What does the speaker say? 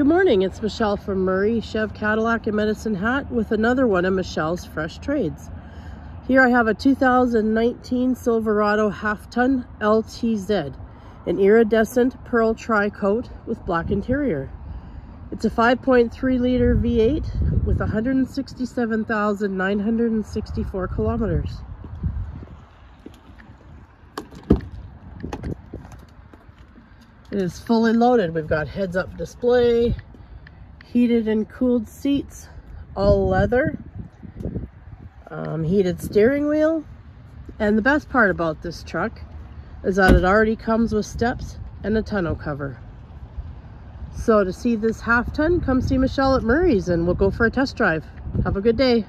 Good morning, it's Michelle from Murray Chev Cadillac in Medicine Hat with another one of Michelle's fresh trades. Here I have a 2019 Silverado half-ton LTZ, an iridescent pearl tri-coat with black interior. It's a 5.3 liter V8 with 167,964 kilometers. It is fully loaded. We've got heads up display, heated and cooled seats, all leather, um, heated steering wheel. And the best part about this truck is that it already comes with steps and a tonneau cover. So to see this half ton, come see Michelle at Murray's and we'll go for a test drive. Have a good day.